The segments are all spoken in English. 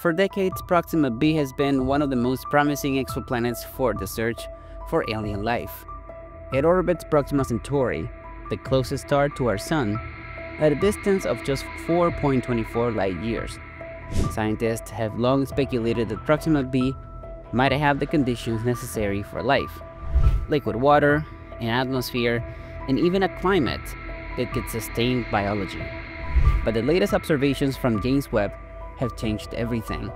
For decades, Proxima b has been one of the most promising exoplanets for the search for alien life. It orbits Proxima Centauri, the closest star to our Sun, at a distance of just 4.24 light years. Scientists have long speculated that Proxima b might have the conditions necessary for life liquid water, an atmosphere, and even a climate that could sustain biology. But the latest observations from James Webb have changed everything.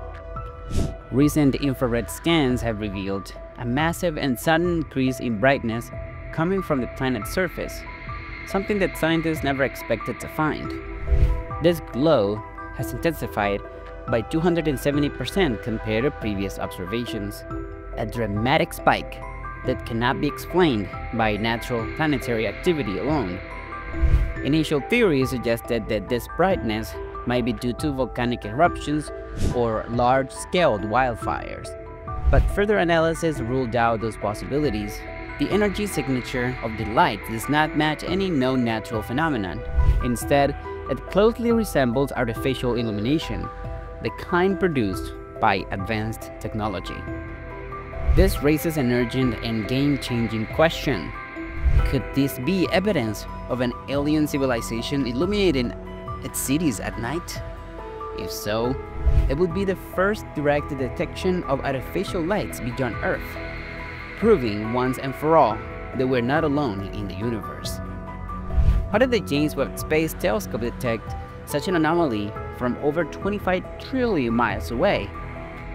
Recent infrared scans have revealed a massive and sudden increase in brightness coming from the planet's surface, something that scientists never expected to find. This glow has intensified by 270% compared to previous observations, a dramatic spike that cannot be explained by natural planetary activity alone. Initial theories suggested that this brightness might be due to volcanic eruptions or large-scale wildfires. But further analysis ruled out those possibilities. The energy signature of the light does not match any known natural phenomenon. Instead, it closely resembles artificial illumination, the kind produced by advanced technology. This raises an urgent and game-changing question. Could this be evidence of an alien civilization illuminating its cities at night? If so, it would be the first direct detection of artificial lights beyond Earth, proving once and for all that we're not alone in the universe. How did the James Webb Space Telescope detect such an anomaly from over 25 trillion miles away?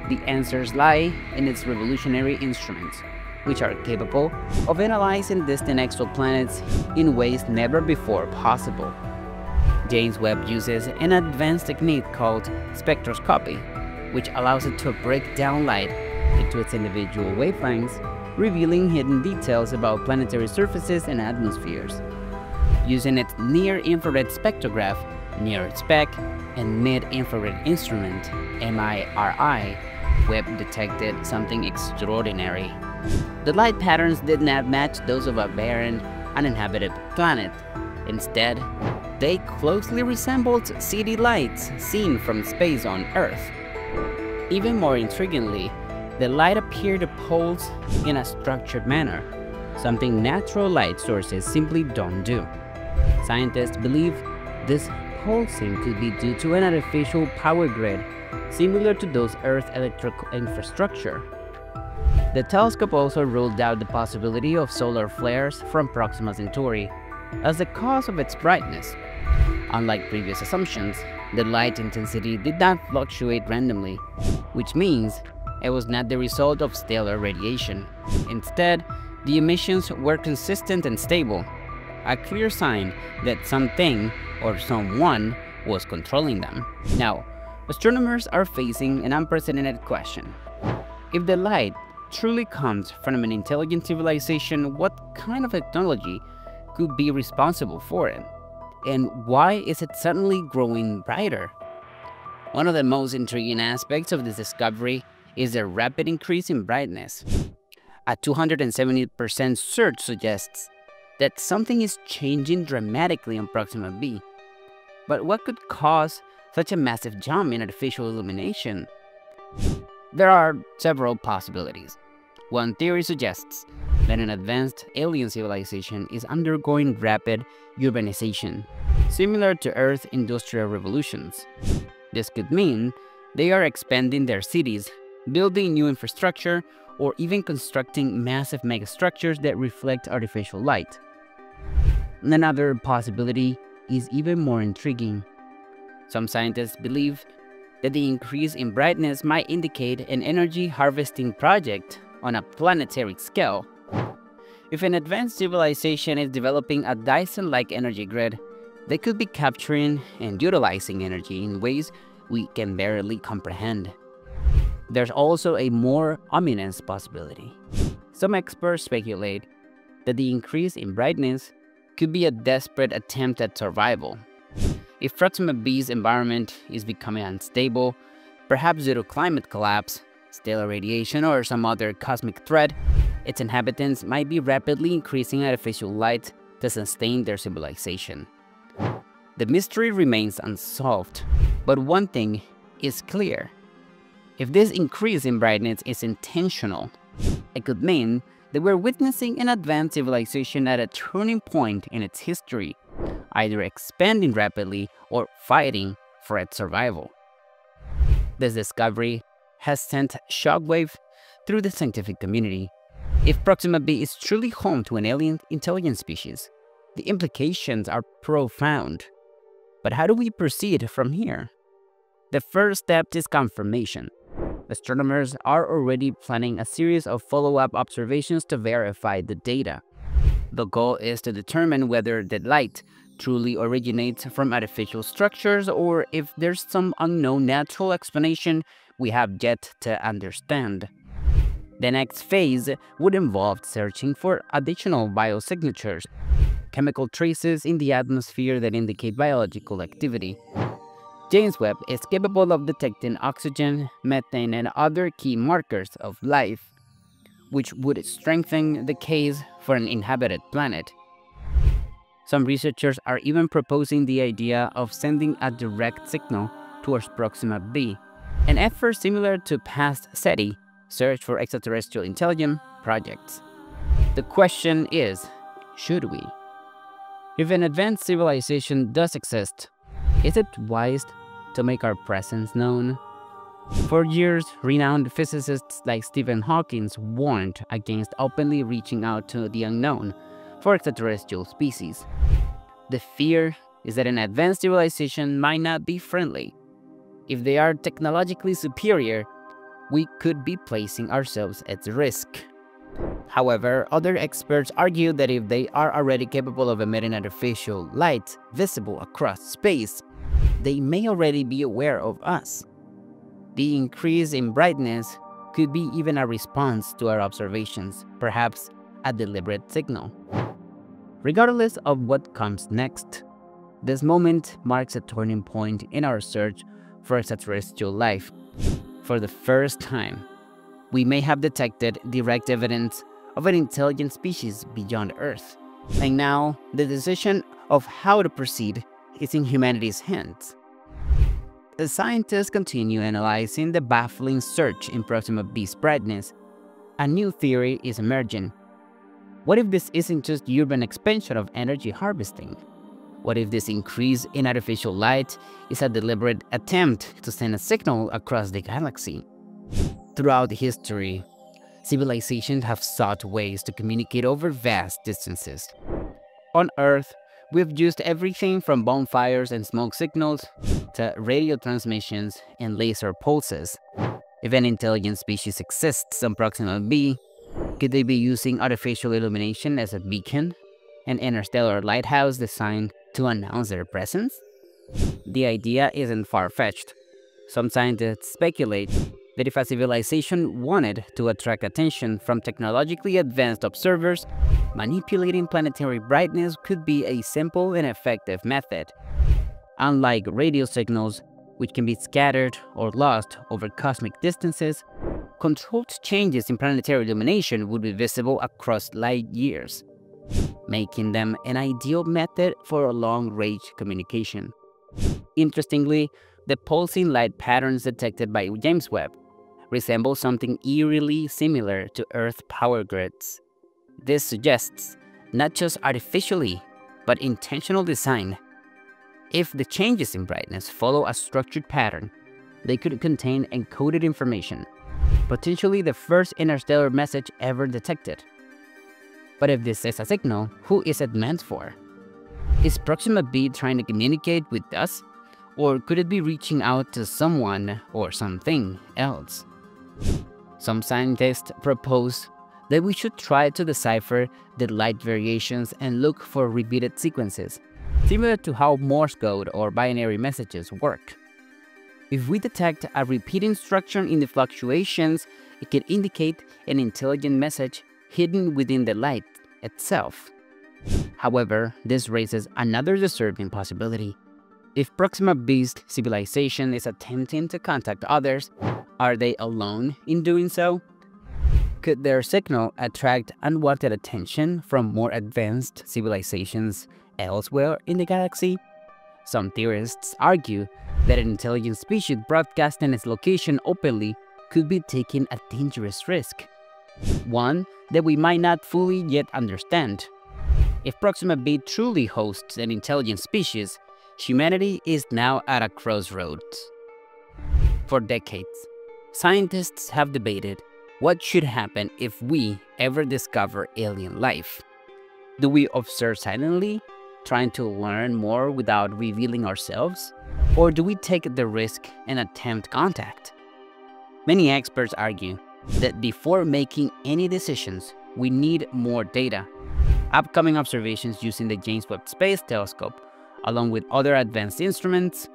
The answers lie in its revolutionary instruments, which are capable of analyzing distant exoplanets in ways never before possible. James Webb uses an advanced technique called spectroscopy, which allows it to break down light into its individual wavelengths, revealing hidden details about planetary surfaces and atmospheres. Using its near-infrared spectrograph, NIRSpec, and mid-infrared instrument, MIRI, Webb detected something extraordinary. The light patterns did not match those of a barren, uninhabited planet. Instead, they closely resembled city lights seen from space on Earth. Even more intriguingly, the light appeared to pulse in a structured manner, something natural light sources simply don't do. Scientists believe this pulsing could be due to an artificial power grid similar to those Earth electrical infrastructure. The telescope also ruled out the possibility of solar flares from Proxima Centauri as the cause of its brightness, Unlike previous assumptions, the light intensity did not fluctuate randomly, which means it was not the result of stellar radiation. Instead, the emissions were consistent and stable, a clear sign that something or someone was controlling them. Now, astronomers are facing an unprecedented question. If the light truly comes from an intelligent civilization, what kind of technology could be responsible for it? And why is it suddenly growing brighter? One of the most intriguing aspects of this discovery is the rapid increase in brightness. A 270% surge suggests that something is changing dramatically on Proxima b. But what could cause such a massive jump in artificial illumination? There are several possibilities. One theory suggests that an advanced alien civilization is undergoing rapid urbanization, similar to Earth's industrial revolutions. This could mean they are expanding their cities, building new infrastructure, or even constructing massive megastructures that reflect artificial light. Another possibility is even more intriguing. Some scientists believe that the increase in brightness might indicate an energy harvesting project on a planetary scale. If an advanced civilization is developing a Dyson-like energy grid, they could be capturing and utilizing energy in ways we can barely comprehend. There's also a more ominous possibility. Some experts speculate that the increase in brightness could be a desperate attempt at survival. If Proxima b's environment is becoming unstable, perhaps due to climate collapse, stellar radiation, or some other cosmic threat, its inhabitants might be rapidly increasing artificial light to sustain their civilization. The mystery remains unsolved, but one thing is clear. If this increase in brightness is intentional, it could mean that we're witnessing an advanced civilization at a turning point in its history, either expanding rapidly or fighting for its survival. This discovery has sent shockwave through the scientific community. If Proxima b is truly home to an alien intelligent species, the implications are profound. But how do we proceed from here? The first step is confirmation. Astronomers are already planning a series of follow-up observations to verify the data. The goal is to determine whether the light truly originates from artificial structures or if there's some unknown natural explanation we have yet to understand. The next phase would involve searching for additional biosignatures, chemical traces in the atmosphere that indicate biological activity. James Webb is capable of detecting oxygen, methane, and other key markers of life, which would strengthen the case for an inhabited planet. Some researchers are even proposing the idea of sending a direct signal towards Proxima b, an effort similar to past SETI, Search for Extraterrestrial Intelligence, projects. The question is, should we? If an advanced civilization does exist, is it wise to make our presence known. For years, renowned physicists like Stephen Hawking warned against openly reaching out to the unknown for extraterrestrial species. The fear is that an advanced civilization might not be friendly. If they are technologically superior, we could be placing ourselves at risk. However, other experts argue that if they are already capable of emitting artificial light visible across space, they may already be aware of us. The increase in brightness could be even a response to our observations, perhaps a deliberate signal. Regardless of what comes next, this moment marks a turning point in our search for extraterrestrial life. For the first time, we may have detected direct evidence of an intelligent species beyond Earth. And now, the decision of how to proceed is in humanity's hands. The scientists continue analyzing the baffling search in Proxima B's brightness. A new theory is emerging. What if this isn't just urban expansion of energy harvesting? What if this increase in artificial light is a deliberate attempt to send a signal across the galaxy? Throughout history, civilizations have sought ways to communicate over vast distances. On Earth, We've used everything from bonfires and smoke signals to radio transmissions and laser pulses. If an intelligent species exists on Proxima b, could they be using artificial illumination as a beacon, an interstellar lighthouse designed to announce their presence? The idea isn't far-fetched. Some scientists speculate that if a civilization wanted to attract attention from technologically advanced observers, manipulating planetary brightness could be a simple and effective method. Unlike radio signals, which can be scattered or lost over cosmic distances, controlled changes in planetary illumination would be visible across light years, making them an ideal method for long-range communication. Interestingly, the pulsing light patterns detected by James Webb resemble something eerily similar to Earth power grids. This suggests not just artificially, but intentional design. If the changes in brightness follow a structured pattern, they could contain encoded information, potentially the first interstellar message ever detected. But if this is a signal, who is it meant for? Is Proxima b trying to communicate with us? Or could it be reaching out to someone or something else? Some scientists propose that we should try to decipher the light variations and look for repeated sequences, similar to how Morse code or binary messages work. If we detect a repeating structure in the fluctuations, it could indicate an intelligent message hidden within the light itself. However, this raises another disturbing possibility. If Proxima B's civilization is attempting to contact others, are they alone in doing so? Could their signal attract unwanted attention from more advanced civilizations elsewhere in the galaxy? Some theorists argue that an intelligent species broadcasting its location openly could be taking a dangerous risk. One that we might not fully yet understand. If Proxima b truly hosts an intelligent species, humanity is now at a crossroads. For decades, scientists have debated what should happen if we ever discover alien life. Do we observe silently, trying to learn more without revealing ourselves? Or do we take the risk and attempt contact? Many experts argue that before making any decisions, we need more data. Upcoming observations using the James Webb Space Telescope, along with other advanced instruments,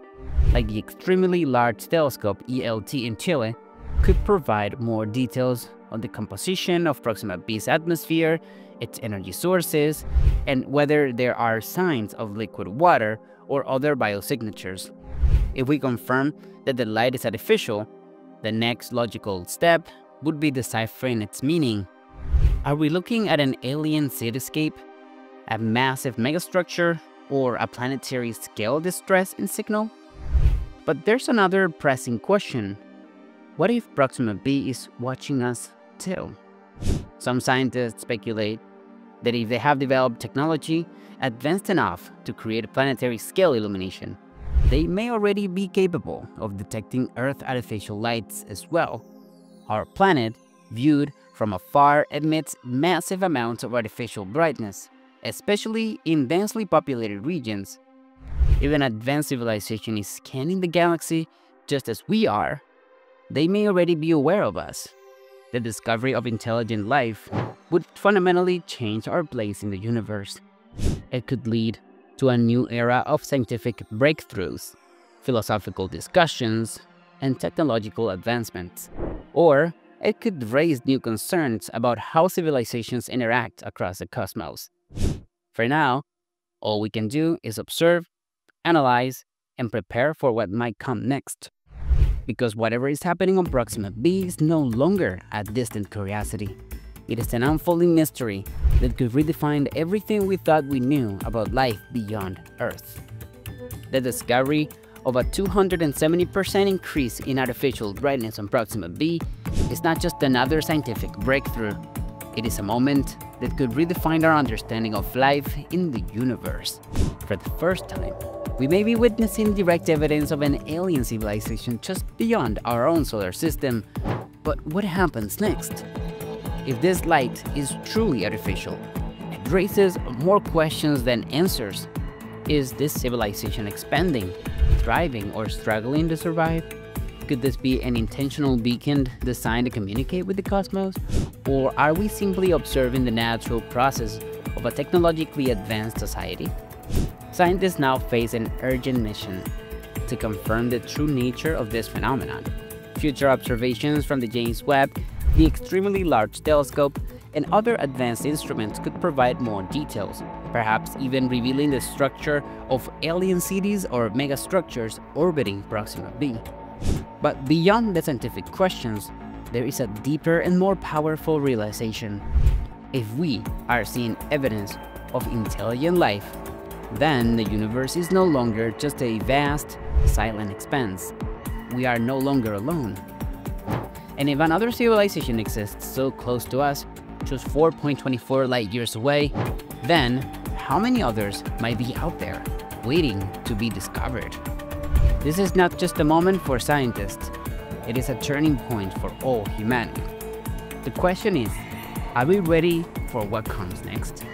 like the Extremely Large Telescope ELT in Chile, could provide more details on the composition of Proxima B's atmosphere, its energy sources, and whether there are signs of liquid water or other biosignatures. If we confirm that the light is artificial, the next logical step would be deciphering its meaning. Are we looking at an alien cityscape, a massive megastructure, or a planetary scale distress in signal? But there's another pressing question. What if Proxima b is watching us too? Some scientists speculate that if they have developed technology advanced enough to create planetary scale illumination, they may already be capable of detecting Earth artificial lights as well. Our planet, viewed from afar, emits massive amounts of artificial brightness, especially in densely populated regions. If an advanced civilization is scanning the galaxy just as we are, they may already be aware of us. The discovery of intelligent life would fundamentally change our place in the universe. It could lead to a new era of scientific breakthroughs, philosophical discussions, and technological advancements. Or it could raise new concerns about how civilizations interact across the cosmos. For now, all we can do is observe, analyze, and prepare for what might come next. Because whatever is happening on Proxima b is no longer a distant curiosity. It is an unfolding mystery that could redefine everything we thought we knew about life beyond Earth. The discovery of a 270% increase in artificial brightness on Proxima b is not just another scientific breakthrough. It is a moment that could redefine our understanding of life in the universe. For the first time, we may be witnessing direct evidence of an alien civilization just beyond our own solar system. But what happens next? If this light is truly artificial, it raises more questions than answers. Is this civilization expanding, thriving, or struggling to survive? Could this be an intentional beacon designed to communicate with the cosmos? Or are we simply observing the natural process of a technologically advanced society? Scientists now face an urgent mission to confirm the true nature of this phenomenon. Future observations from the James Webb the extremely large telescope and other advanced instruments could provide more details, perhaps even revealing the structure of alien cities or megastructures orbiting Proxima b. But beyond the scientific questions, there is a deeper and more powerful realization. If we are seeing evidence of intelligent life, then the universe is no longer just a vast, silent expanse. We are no longer alone. And if another civilization exists so close to us, just 4.24 light years away, then how many others might be out there, waiting to be discovered? This is not just a moment for scientists, it is a turning point for all humanity. The question is, are we ready for what comes next?